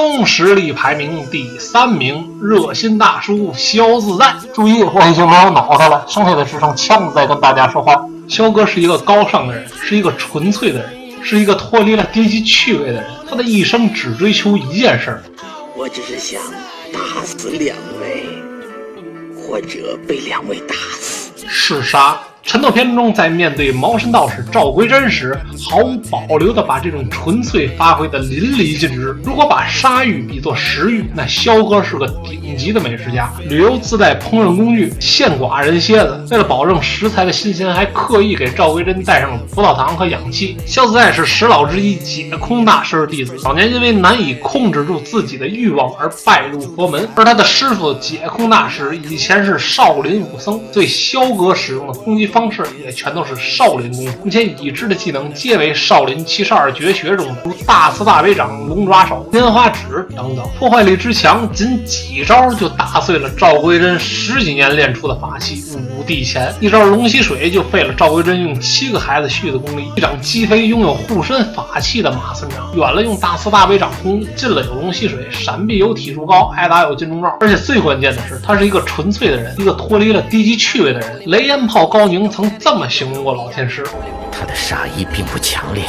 冲实力排名第三名，热心大叔肖自在。注意，我已经没有脑袋了，剩下的只剩枪子在跟大家说话。肖哥是一个高尚的人，是一个纯粹的人，是一个脱离了低级趣味的人。他的一生只追求一件事儿，我只是想打死两位，或者被两位打死。是杀。陈斗片中，在面对茅山道士赵归真时，毫无保留地把这种纯粹发挥得淋漓尽致。如果把沙玉比作食欲，那肖哥是个顶级的美食家，旅游自带烹饪工具，现寡人蝎子。为了保证食材的新鲜，还刻意给赵归真带上了葡萄糖和氧气。肖自在是十老之一解空大师的弟子，早年因为难以控制住自己的欲望而拜入佛门，而他的师傅解空大师以前是少林武僧，对肖哥使用的攻击。方方式也全都是少林功夫，目前已知的技能皆为少林七十二绝学中如大慈大悲掌、龙爪手、莲花指等等，破坏力之强，仅几招就打碎了赵归真十几年练出的法器五帝钱。一招龙吸水就废了赵归真用七个孩子蓄的功力，一掌击飞拥有护身法器的马村长，远了用大慈大悲掌攻，近了有龙吸水，闪避有体术高，挨打有金钟罩。而且最关键的是，他是一个纯粹的人，一个脱离了低级趣味的人。雷烟炮高宁。曾这么形容过老天师，他的杀意并不强烈。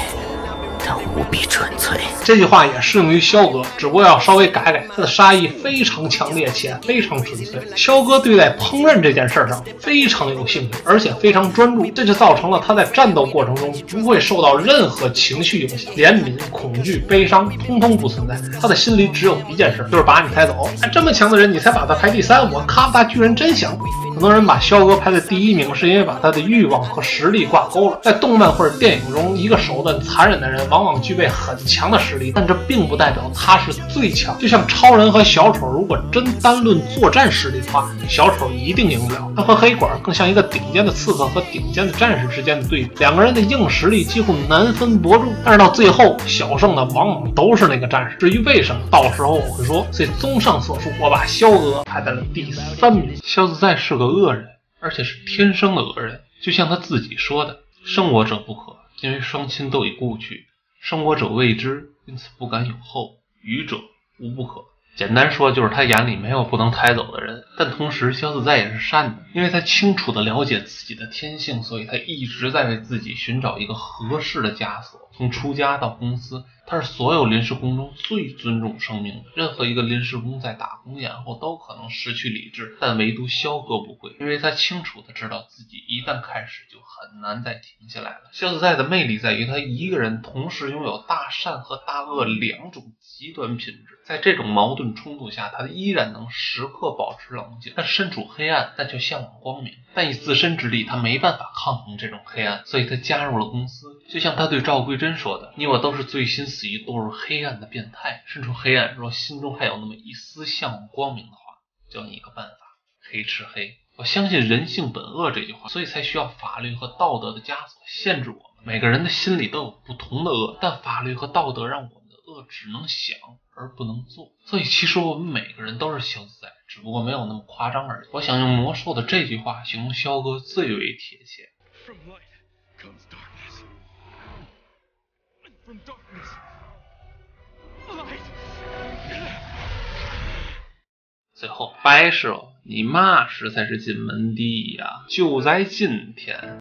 但无比纯粹，这句话也适用于肖哥，只不过要稍微改改。他的杀意非常强烈且非常纯粹。肖哥对待烹饪这件事上非常有兴趣，而且非常专注，这就造成了他在战斗过程中不会受到任何情绪影响，怜悯、恐惧、悲伤通通不存在。他的心里只有一件事，就是把你抬走。哎，这么强的人，你才把他排第三，我咔大巨人真香。很多人把肖哥排在第一名，是因为把他的欲望和实力挂钩了。在动漫或者电影中，一个手段残忍的人。往往具备很强的实力，但这并不代表他是最强。就像超人和小丑，如果真单论作战实力的话，小丑一定赢不了。他和黑管更像一个顶尖的刺客和顶尖的战士之间的对比，两个人的硬实力几乎难分伯仲。但是到最后，小胜的往往都是那个战士。至于为什么，到时候我会说。所以综上所述，我把肖哥排在了第三名。肖自在是个恶人，而且是天生的恶人，就像他自己说的：“生我者不可，因为双亲都已故去。”生我者未知，因此不敢有后。愚者无不可。简单说，就是他眼里没有不能抬走的人。但同时，萧自在也是善的，因为他清楚的了解自己的天性，所以他一直在为自己寻找一个合适的枷锁。从出家到公司，他是所有临时工中最尊重生命的。任何一个临时工在打工延后都可能失去理智，但唯独萧哥不会，因为他清楚的知道自己一旦开始就很难再停下来了。萧自在的魅力在于他一个人同时拥有大善和大恶两种极端品质，在这种矛盾冲突下，他依然能时刻保持冷他身处黑暗，但却向往光明。但以自身之力，他没办法抗衡这种黑暗，所以他加入了公司。就像他对赵桂珍说的：“你我都是醉心死于堕入黑暗的变态。身处黑暗，若心中还有那么一丝向往光明的话，教你一个办法：黑吃黑。我相信人性本恶这句话，所以才需要法律和道德的枷锁限制我们。每个人的心里都有不同的恶，但法律和道德让我们的恶只能想而不能做。所以，其实我们每个人都是小自在。”只不过没有那么夸张而已。我想用魔兽的这句话形容肖哥最为贴切。最后，白师傅，你嘛时才是进门第一呀？就在今天。